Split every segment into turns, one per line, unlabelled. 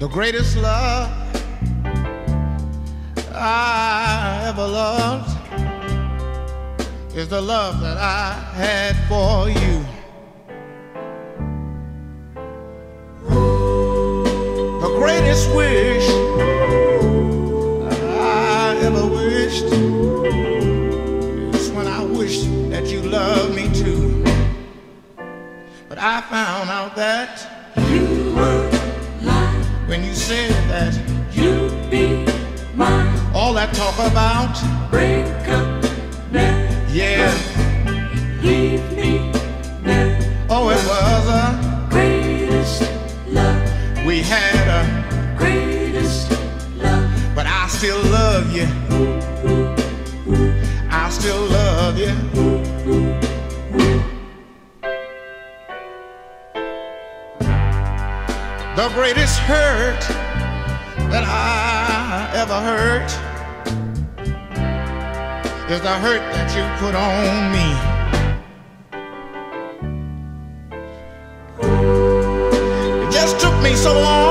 The greatest love I ever loved is the love that I had for you. Greatest wish I ever wished is when I wished that you loved me too. But I found out that
You were lying,
when you said that
you'd be mine.
all that talk about,
Break up now,
yeah,
leave me now.
oh, it was a,
Greatest love,
we had still love you. I still love you. The greatest hurt that I ever hurt is the hurt that you put on me. It just took me so long,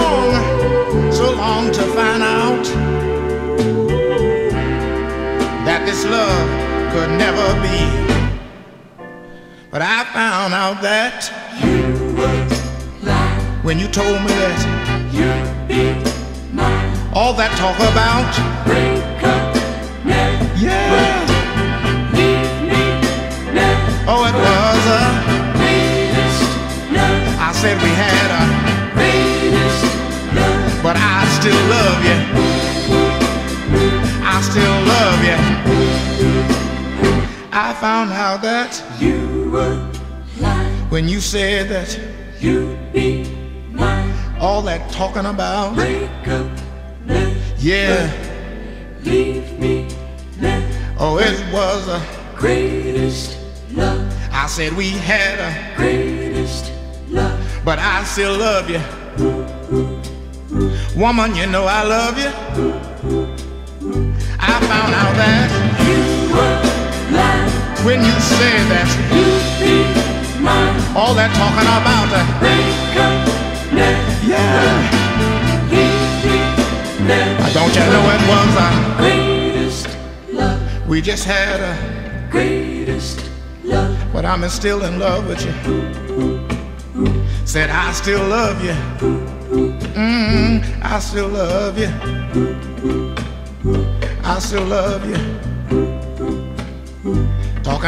this love could never be. But I found out that
You were lying,
when you told me that
you'd be mine.
all that talk about,
Break up now,
yeah,
leave me now.
oh, it was a,
Greatest love,
I said we had a,
greatest love.
but I still love you. I still. I found out that
You were lying,
when you said that
you'd be mine.
all that talking about,
Break up now,
yeah,
leave me now.
oh, it was a,
Greatest love,
I said we had a,
greatest love.
but I still love you. Woman, you know I love you. I found out that
You were
when you say that
you'd be mine.
all that talking about, a
Break up now,
yeah,
now.
don't you know it was a,
Greatest love,
we just had a,
greatest love.
but I'm still in love with you. Said I still love you. Mm, I still love you. I still love you.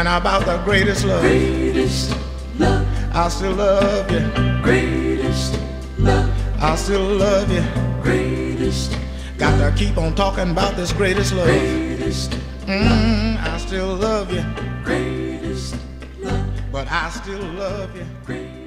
Talking about the greatest love.
Greatest love,
I still love you.
greatest love,
I still love you.
greatest,
Got to keep on talking about this greatest love.
greatest,
Mm, I still love you,
greatest love,
but I still love you.
greatest.